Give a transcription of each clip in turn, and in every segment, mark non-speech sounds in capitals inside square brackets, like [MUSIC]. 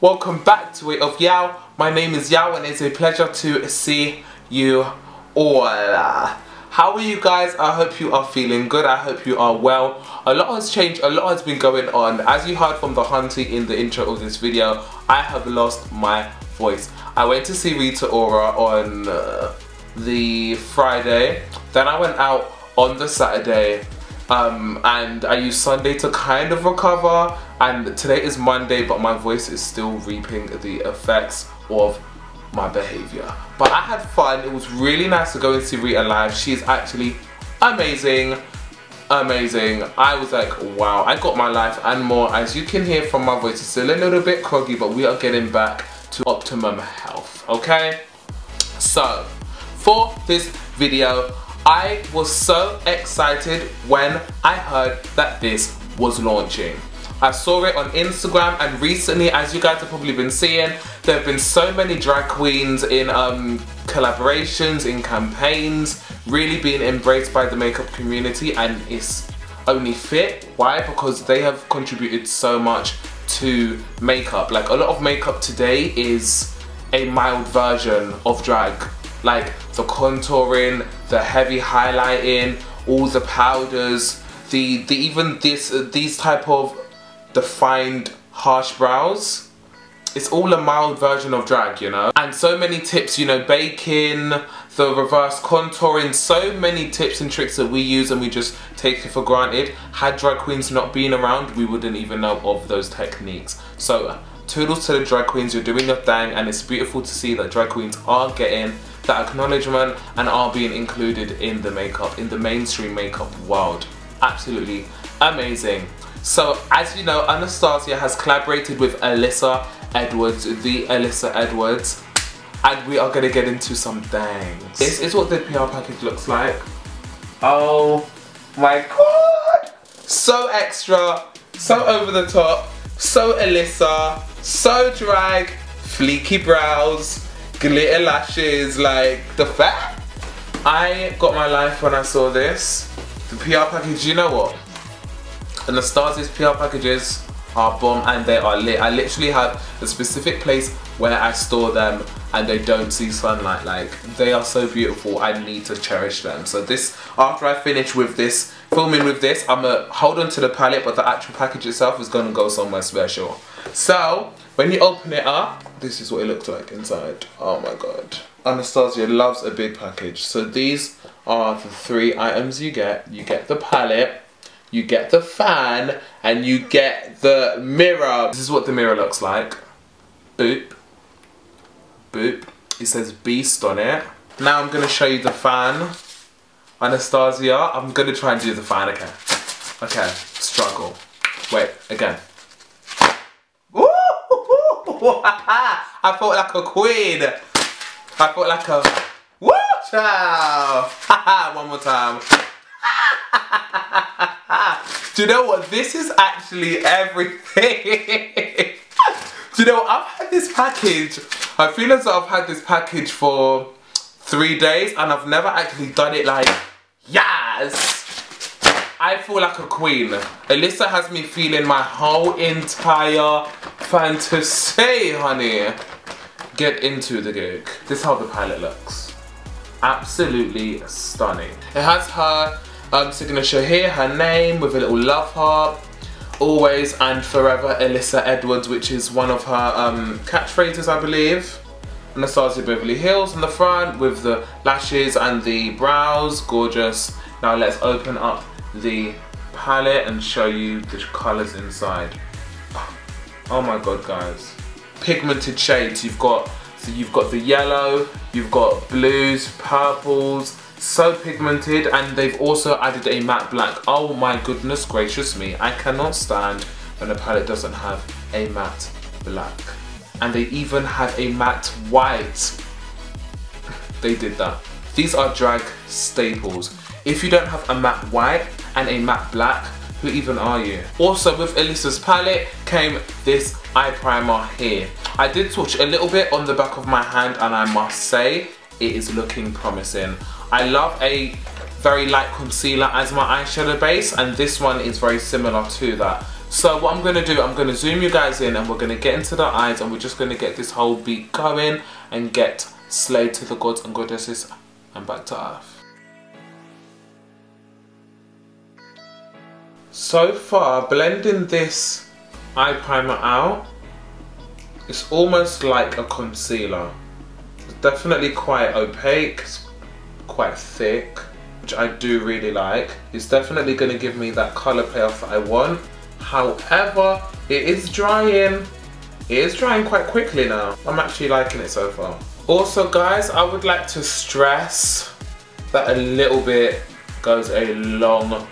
welcome back to Way of Yaw. My name is Yaw and it's a pleasure to see you all. How are you guys? I hope you are feeling good. I hope you are well. A lot has changed, a lot has been going on. As you heard from the hunty in the intro of this video, I have lost my voice. I went to see Rita Ora on uh, the Friday. Then I went out on the Saturday um, and I used Sunday to kind of recover and today is Monday but my voice is still reaping the effects of my behavior. But I had fun, it was really nice to go and see Rita live. She's actually amazing, amazing. I was like, wow, I got my life and more. As you can hear from my voice, it's still a little bit croggy but we are getting back to optimum health, okay? So, for this video, I was so excited when I heard that this was launching. I saw it on Instagram and recently, as you guys have probably been seeing, there have been so many drag queens in um, collaborations, in campaigns, really being embraced by the makeup community and it's only fit. Why? Because they have contributed so much to makeup. Like a lot of makeup today is a mild version of drag like the contouring, the heavy highlighting, all the powders, the, the even this uh, these type of defined harsh brows. It's all a mild version of drag, you know? And so many tips, you know, baking, the reverse contouring, so many tips and tricks that we use and we just take it for granted. Had drag queens not been around, we wouldn't even know of those techniques. So, uh, toodles to the drag queens, you're doing your thing and it's beautiful to see that drag queens are getting that acknowledgement and are being included in the makeup, in the mainstream makeup world. Absolutely amazing. So as you know, Anastasia has collaborated with Alyssa Edwards, the Alyssa Edwards, and we are gonna get into some things. This is what the PR package looks like. Oh my god! So extra, so over the top, so Alyssa, so drag, fleeky brows, glitter lashes, like the fact. I got my life when I saw this. The PR package, you know what? Anastasia's PR packages are bomb and they are lit. I literally have a specific place where I store them and they don't see sunlight. Like, they are so beautiful, I need to cherish them. So this, after I finish with this, filming with this, I'm gonna hold on to the palette, but the actual package itself is gonna go somewhere special. So, when you open it up, this is what it looks like inside. Oh my god. Anastasia loves a big package. So these are the three items you get. You get the palette, you get the fan, and you get the mirror. This is what the mirror looks like. Boop. Boop. It says Beast on it. Now I'm going to show you the fan. Anastasia, I'm going to try and do the fan again. Okay, struggle. Wait, again. [LAUGHS] I felt like a queen. I felt like a woo child. [LAUGHS] One more time. [LAUGHS] Do you know what? This is actually everything. [LAUGHS] Do you know? I've had this package. I feel as though I've had this package for three days and I've never actually done it like, yes. I feel like a queen. Alyssa has me feeling my whole entire fantasy, honey. Get into the gig. This is how the palette looks. Absolutely stunning. It has her um, signature here, her name with a little love heart. Always and forever Alyssa Edwards, which is one of her um, catchphrases, I believe. Anastasia Beverly Hills on the front with the lashes and the brows. Gorgeous. Now let's open up the palette and show you the colors inside. Oh my god guys. Pigmented shades, you've got so you've got the yellow, you've got blues, purples, so pigmented and they've also added a matte black. Oh my goodness gracious me, I cannot stand when a palette doesn't have a matte black. And they even have a matte white. [LAUGHS] they did that. These are drag staples. If you don't have a matte white, and a matte black. Who even are you? Also with Alyssa's palette came this eye primer here. I did touch a little bit on the back of my hand and I must say it is looking promising. I love a very light concealer as my eyeshadow base and this one is very similar to that. So what I'm going to do, I'm going to zoom you guys in and we're going to get into the eyes and we're just going to get this whole beat going and get slayed to the gods and goddesses and back to earth. So far, blending this eye primer out, it's almost like a concealer. It's definitely quite opaque, quite thick, which I do really like. It's definitely going to give me that colour payoff that I want. However, it is drying. It is drying quite quickly now. I'm actually liking it so far. Also guys, I would like to stress that a little bit goes a long,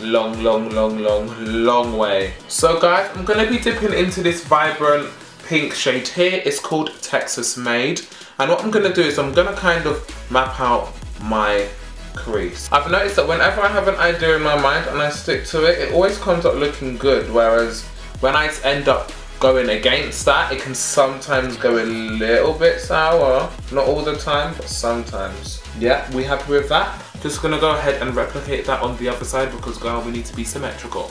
long, long, long, long, long way. So guys, I'm gonna be dipping into this vibrant pink shade here. It's called Texas Made. And what I'm gonna do is I'm gonna kind of map out my crease. I've noticed that whenever I have an idea in my mind and I stick to it, it always comes up looking good. Whereas when I end up going against that, it can sometimes go a little bit sour. Not all the time, but sometimes. Yeah, we happy with that? Just gonna go ahead and replicate that on the other side because girl, we need to be symmetrical.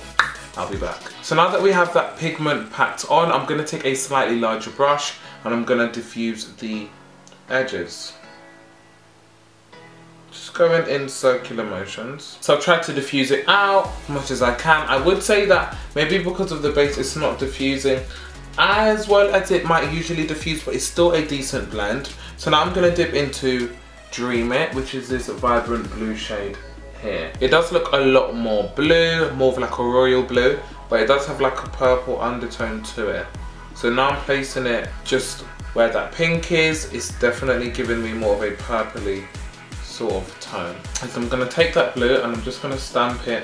I'll be back. So now that we have that pigment packed on, I'm gonna take a slightly larger brush and I'm gonna diffuse the edges just going in circular motions. So I've tried to diffuse it out as much as I can. I would say that maybe because of the base it's not diffusing as well as it might usually diffuse but it's still a decent blend. So now I'm going to dip into Dream It which is this vibrant blue shade here. It does look a lot more blue, more of like a royal blue but it does have like a purple undertone to it. So now I'm placing it just where that pink is, it's definitely giving me more of a purpley sort of tone. So I'm going to take that blue and I'm just going to stamp it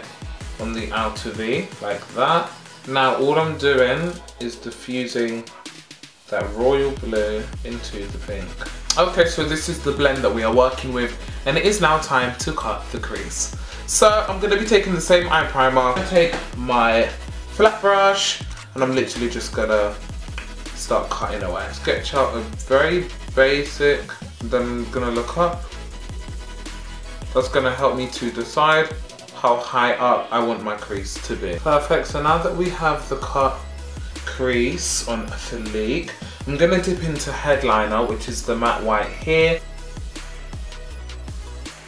on the outer V like that. Now all I'm doing is diffusing that royal blue into the pink. Okay, so this is the blend that we are working with and it is now time to cut the crease. So I'm going to be taking the same eye primer. To take my flat brush and I'm literally just going to start cutting away. Sketch out a very basic, then I'm going to look up that's gonna help me to decide how high up I want my crease to be. Perfect, so now that we have the cut crease on Felique, I'm gonna dip into headliner, which is the matte white here.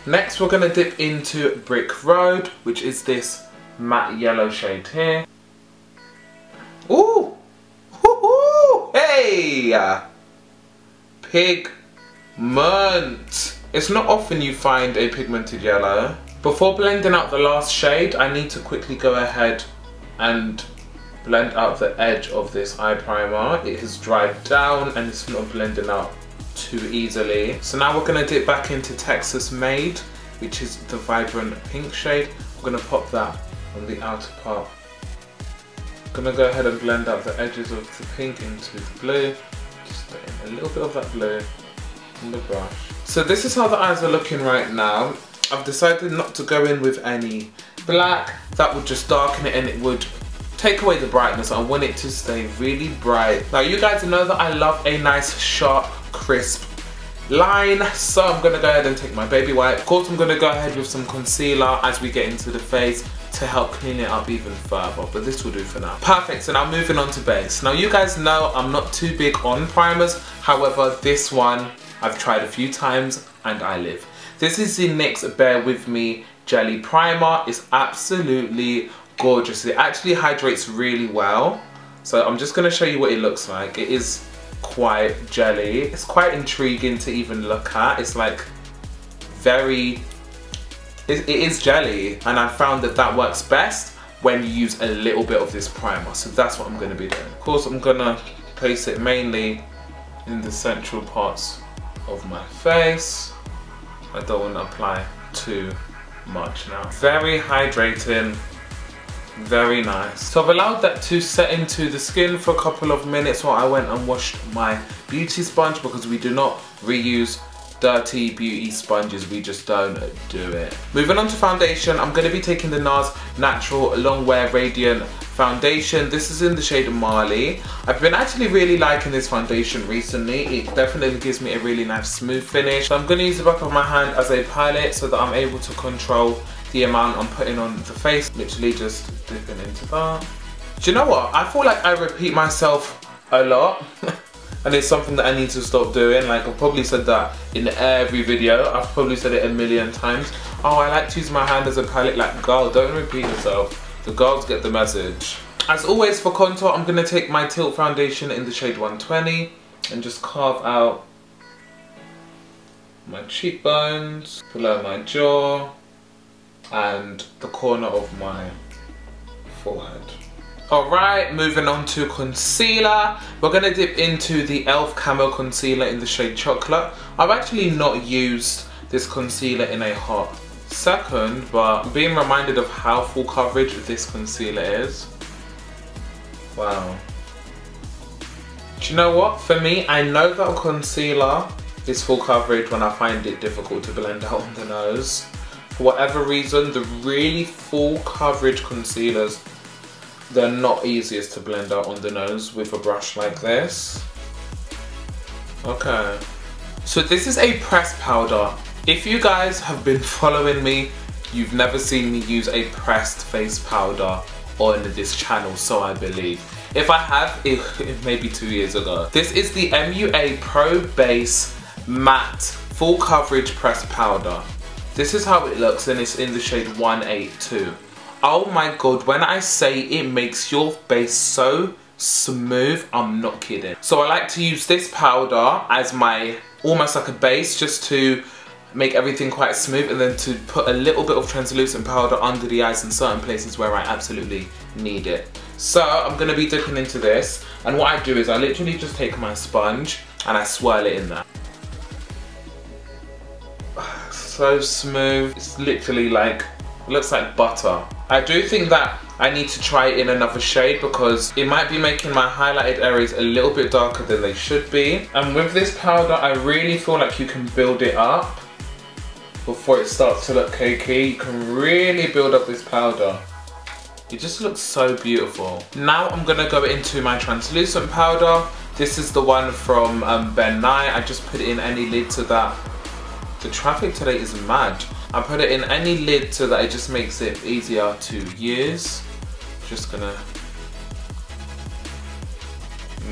Next, we're gonna dip into Brick Road, which is this matte yellow shade here. Ooh! Ooh! Hey! Pigment! It's not often you find a pigmented yellow. Before blending out the last shade, I need to quickly go ahead and blend out the edge of this eye primer. It has dried down and it's not blending out too easily. So now we're gonna dip back into Texas Made, which is the vibrant pink shade. We're gonna pop that on the outer part. I'm gonna go ahead and blend out the edges of the pink into the blue. Just in a little bit of that blue on the brush. So this is how the eyes are looking right now. I've decided not to go in with any black. That would just darken it and it would take away the brightness. I want it to stay really bright. Now you guys know that I love a nice sharp crisp line so I'm gonna go ahead and take my baby white of course I'm gonna go ahead with some concealer as we get into the face to help clean it up even further but this will do for now perfect so now moving on to base now you guys know I'm not too big on primers however this one I've tried a few times and I live. This is the NYX Bare With Me Jelly Primer. It's absolutely gorgeous. It actually hydrates really well. So I'm just going to show you what it looks like. It is quite jelly. It's quite intriguing to even look at. It's like very, it, it is jelly and I found that that works best when you use a little bit of this primer. So that's what I'm going to be doing. Of course I'm going to place it mainly in the central parts of my face. I don't want to apply too much now. Very hydrating, very nice. So I've allowed that to set into the skin for a couple of minutes while I went and washed my beauty sponge because we do not reuse dirty beauty sponges, we just don't do it. Moving on to foundation, I'm going to be taking the NARS Natural Longwear Radiant Foundation. This is in the shade of Mali. I've been actually really liking this foundation recently. It definitely gives me a really nice smooth finish. So I'm going to use the back of my hand as a palette so that I'm able to control the amount I'm putting on the face. Literally just dipping into that. Do you know what? I feel like I repeat myself a lot. [LAUGHS] and it's something that I need to stop doing. Like I've probably said that in every video. I've probably said it a million times. Oh, I like to use my hand as a palette. Like, girl, don't repeat yourself. The girls get the message. As always for contour, I'm gonna take my Tilt foundation in the shade 120 and just carve out my cheekbones, below my jaw, and the corner of my forehead. Alright, moving on to concealer. We're going to dip into the e.l.f. Camo Concealer in the shade Chocolate. I've actually not used this concealer in a hot second, but being reminded of how full coverage this concealer is. Wow. Do you know what? For me, I know that concealer is full coverage when I find it difficult to blend [LAUGHS] out on the nose. For whatever reason, the really full coverage concealers, they're not easiest to blend out on the nose with a brush like this. Okay. So this is a pressed powder. If you guys have been [LAUGHS] following me, you've never seen me use a pressed face powder on this channel, so I believe. If I have, [LAUGHS] it, it may be two years ago. This is the MUA Pro Base Matte Full Coverage Pressed Powder. This is how it looks and it's in the shade 182. Oh my god, when I say it makes your base so smooth, I'm not kidding. So I like to use this powder as my, almost like a base, just to make everything quite smooth and then to put a little bit of translucent powder under the eyes in certain places where I absolutely need it. So I'm going to be dipping into this and what I do is I literally just take my sponge and I swirl it in there [SIGHS] so smooth. It's literally like, it looks like butter. I do think that I need to try in another shade because it might be making my highlighted areas a little bit darker than they should be. And with this powder, I really feel like you can build it up before it starts to look cakey. You can really build up this powder. It just looks so beautiful. Now I'm gonna go into my translucent powder. This is the one from um, Ben Nye. I just put in any lid to that the traffic today is mad. I put it in any lid so that it just makes it easier to use. Just gonna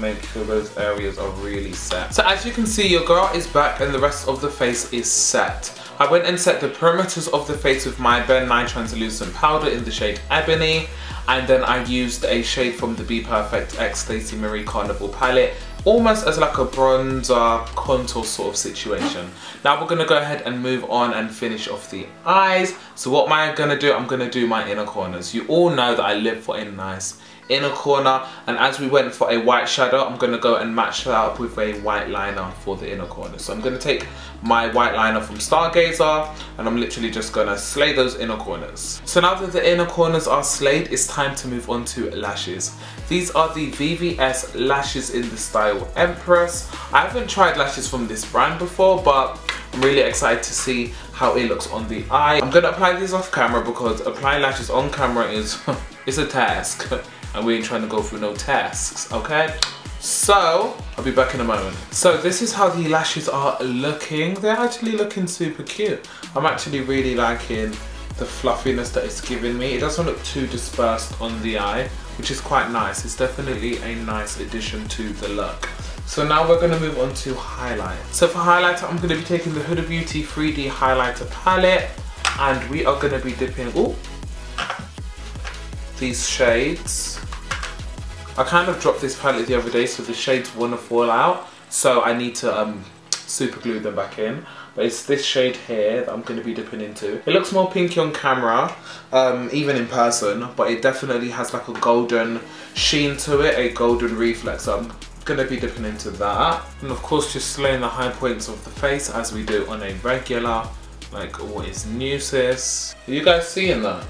make sure those areas are really set. So as you can see, your girl is back and the rest of the face is set. I went and set the perimeters of the face with my Ben Nye Translucent Powder in the shade Ebony and then I used a shade from the BPerfect X Stacey Marie Carnival palette almost as like a bronzer uh, contour sort of situation. Now we're gonna go ahead and move on and finish off the eyes. So what am I gonna do? I'm gonna do my inner corners. You all know that I live for a nice inner corner and as we went for a white shadow I'm going to go and match that up with a white liner for the inner corner. So I'm going to take my white liner from Stargazer and I'm literally just going to slay those inner corners. So now that the inner corners are slayed it's time to move on to lashes. These are the VVS lashes in the style Empress. I haven't tried lashes from this brand before but I'm really excited to see how it looks on the eye. I'm gonna apply these off camera because applying lashes on camera is [LAUGHS] it's a task [LAUGHS] and we ain't trying to go through no tasks, okay? So, I'll be back in a moment. So this is how the lashes are looking. They're actually looking super cute. I'm actually really liking the fluffiness that it's giving me. It doesn't look too dispersed on the eye, which is quite nice. It's definitely a nice addition to the look. So now we're gonna move on to highlight. So for highlighter, I'm gonna be taking the Huda Beauty 3D highlighter palette and we are gonna be dipping, ooh, these shades I kind of dropped this palette the other day so the shades want to fall out so I need to um, super glue them back in but it's this shade here that I'm going to be dipping into. It looks more pinky on camera, um, even in person, but it definitely has like a golden sheen to it, a golden reflex. So I'm going to be dipping into that. And of course just slaying the high points of the face as we do on a regular, like what is new sis. Are you guys seeing that?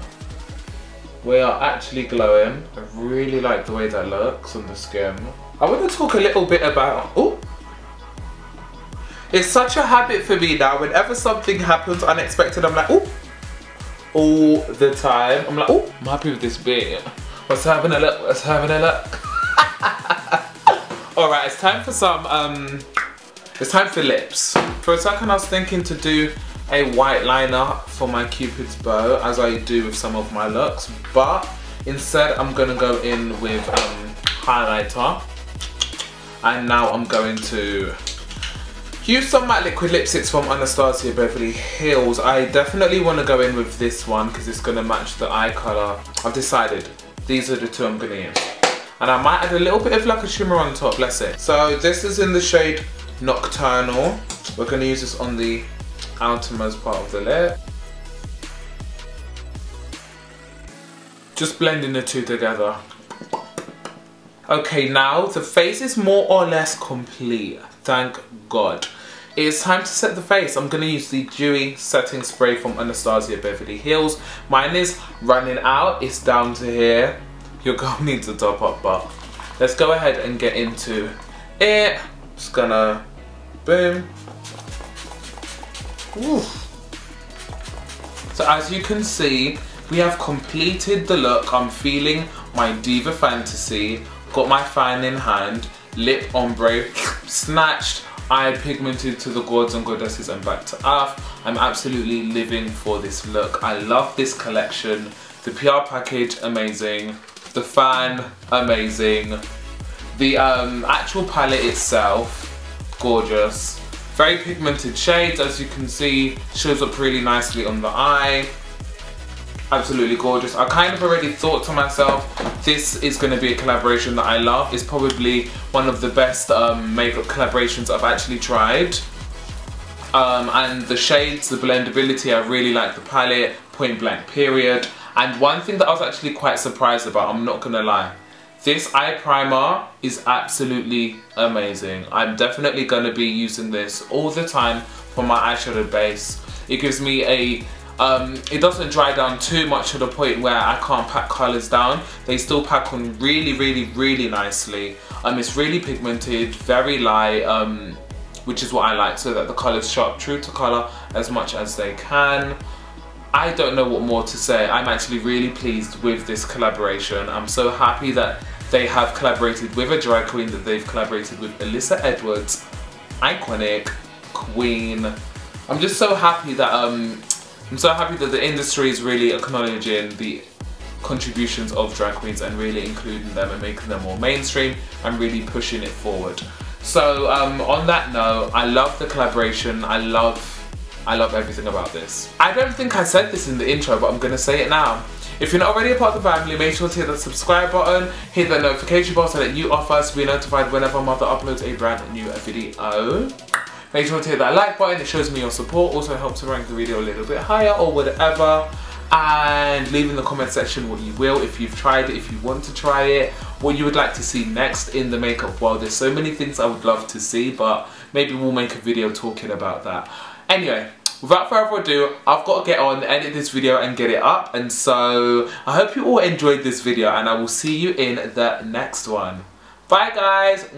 We are actually glowing. I really like the way that looks on the skin. I want to talk a little bit about, oh, it's such a habit for me now. Whenever something happens unexpected, I'm like, oh, all the time. I'm like, oh, I'm happy with this bit. What's having a look? What's having a look? [LAUGHS] All right, it's time for some, um, it's time for lips. For a second, I was thinking to do a white liner for my cupid's bow as I do with some of my looks but Instead, I'm gonna go in with um, highlighter. And now I'm going to use some matte liquid lipsticks from Anastasia Beverly Hills. I definitely want to go in with this one because it's to match the eye colour. I've decided these are the two I'm to use. And I might add a little bit of like a shimmer on top, let's see. So this is in the shade Nocturnal. We're to use this on the outermost part of the lip. Just blending the two together. Okay, now the face is more or less complete, thank God. It's time to set the face. I'm to use the Dewy Setting Spray from Anastasia Beverly Hills. Mine is running out, it's down to here. Your girl [LAUGHS] needs a top up, but let's go ahead and get into it. Just gonna, boom. So as you can see, we have completed the look. I'm feeling my Diva Fantasy got my fan in hand, lip ombre, snatched, eye pigmented to the gods and goddesses and back to earth. I'm absolutely living for this look. I love this collection. The PR package, amazing. The fan, amazing. The um, actual palette itself, gorgeous. Very pigmented shades, as you can see, shows up really nicely on the eye absolutely gorgeous. I kind of already thought to myself, this is going to be a collaboration that I love. It's probably one of the best um, makeup collaborations I've actually tried. Um, and the shades, the blendability, I really like the palette, point blank period. And one thing that I was actually quite surprised about, I'm not gonna lie, this eye primer is absolutely amazing. I'm definitely gonna be using this all the time for my eyeshadow base. It gives me a um, it doesn't dry down too much to the point where I can't pack colours down. They still pack on really, really, really nicely. Um, it's really pigmented, very light, um, which is what I like, so that the colours show up true to colour as much as they can. I don't know what more to say. I'm actually really pleased with this collaboration. I'm so happy that they have collaborated with a drag queen, that they've collaborated with Alyssa Edwards, iconic, queen. I'm just so happy that um, I'm so happy that the industry is really acknowledging the contributions of drag queens and really including them and making them more mainstream and really pushing it forward. So um, on that note, I love the collaboration. I love, I love everything about this. I don't think I said this in the intro, but I'm gonna say it now. If you're not already a part of the family, make sure to hit the subscribe button, hit the notification bell so that you are first to be notified whenever mother uploads a brand new video. Make sure to hit that like button, it shows me your support, also helps to rank the video a little bit higher or whatever. And leave in the comment section what you will, if you've tried it, if you want to try it, what you would like to see next in the makeup world. There's so many things I would love to see, but maybe we'll make a video talking about that. Anyway, without further ado, I've got to get on, edit this video and get it up. And so I hope you all enjoyed this video and I will see you in the next one. Bye guys.